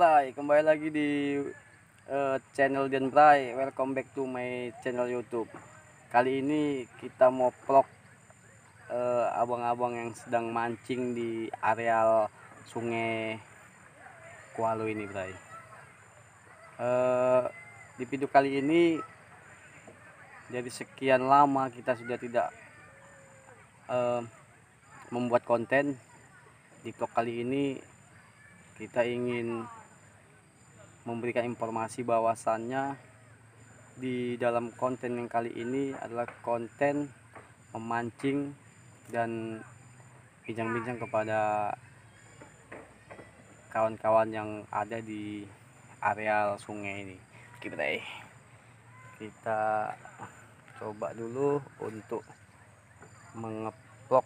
Bray, kembali lagi di eh, channel Dian Bray. Welcome back to my channel YouTube. Kali ini kita mau vlog eh, abang-abang yang sedang mancing di areal sungai Kualo ini Bray. Eh, di video kali ini dari sekian lama kita sudah tidak eh, membuat konten di vlog kali ini kita ingin memberikan informasi bahwasannya di dalam konten yang kali ini adalah konten memancing dan bincang-bincang kepada kawan-kawan yang ada di areal sungai ini kita kita coba dulu untuk mengeplok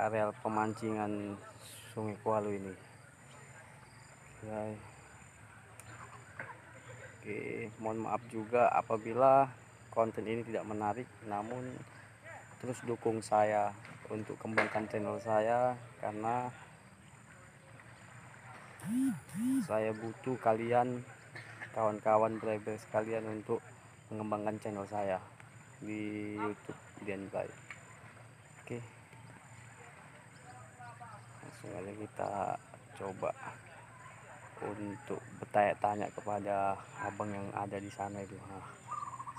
areal pemancingan Sungai Kualo ini. Oke. Oke, mohon maaf juga apabila konten ini tidak menarik, namun terus dukung saya untuk kembangkan channel saya karena saya butuh kalian kawan-kawan driver sekalian untuk mengembangkan channel saya di YouTube Dian Bay. Oke langsung aja kita coba untuk bertanya-tanya kepada abang yang ada di sana itu ah,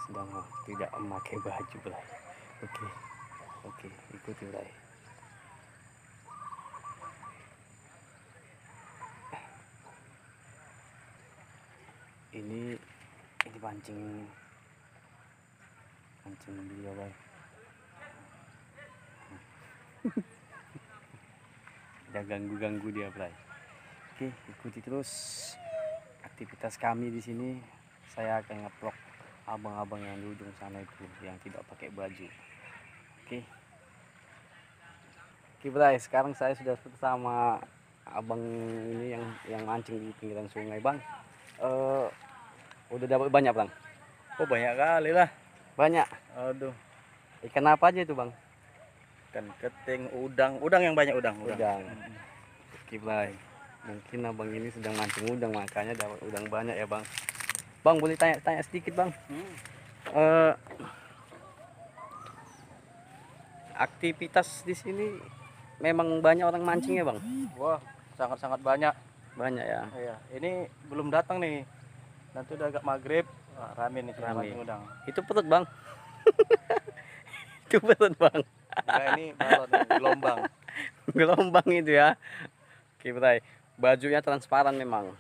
sedang tidak memakai baju Bray. Oke, oke, ikuti Bray. Ini ini pancing pancing dia Bray. ada ganggu-ganggu dia Bray. Oke, ikuti terus aktivitas kami di sini. Saya akan ngeplok abang-abang yang di ujung sana itu yang tidak pakai baju. Oke. Oke Bray, sekarang saya sudah bersama abang ini yang yang mancing di pinggiran sungai, Bang. Eh udah dapat banyak, Bang? Oh banyak kali lah. Banyak. Aduh, Ikan apa aja itu, Bang? ikan keting, udang, udang yang banyak udang. Udang. Mm-mm. Oke Bray, mungkin abang ini sedang mancing udang makanya dapat udang banyak ya bang. Bang boleh tanya-tanya sedikit bang. Hmm. Eh, aktivitas di sini memang banyak orang mancing ya bang? Wah, sangat-sangat banyak. Banyak ya. Iya, ini belum datang nih. Nanti udah agak maghrib, Wah, rame nih Rame. mancing udang. Itu perut bang. itu perut bang. Enggak ini balon gelombang. Gelombang itu ya. Oke Bray, bajunya transparan memang.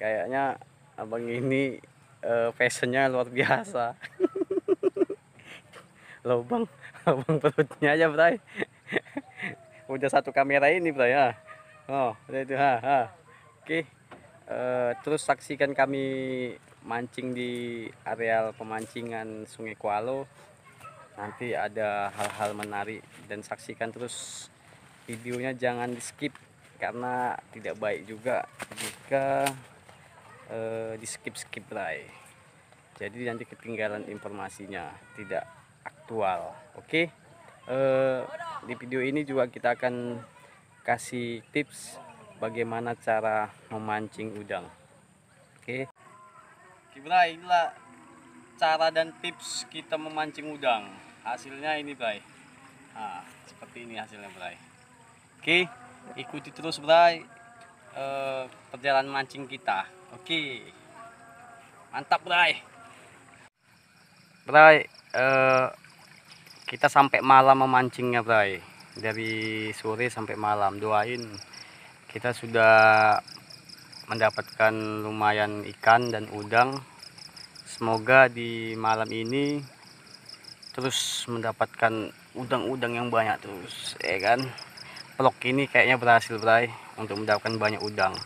Kayaknya abang ini eh, fashionnya luar biasa. Lobang, abang perutnya aja Bray. Udah satu kamera ini Bray ya. Oh, itu ha. ha. Oke. eh, terus saksikan kami mancing di areal pemancingan Sungai Kualo. Nanti ada hal-hal menarik dan saksikan terus videonya jangan di skip karena tidak baik juga jika eh, di skip skip Bray. Jadi nanti ketinggalan informasinya tidak aktual. Oke. Eh, di video ini juga kita akan kasih tips bagaimana cara memancing udang. Oke. Bray, inilah cara dan tips kita memancing udang. Hasilnya ini Bray. Nah, seperti ini hasilnya Bray. Oke, ikuti terus Bray eh, perjalanan mancing kita. Oke. Mantap Bray. Bray, eh, kita sampai malam memancingnya Bray. Dari sore sampai malam. Doain kita sudah mendapatkan lumayan ikan dan udang. Semoga di malam ini terus mendapatkan udang-udang yang banyak terus, ya kan? Vlog ini kayaknya berhasil Bray untuk mendapatkan banyak udang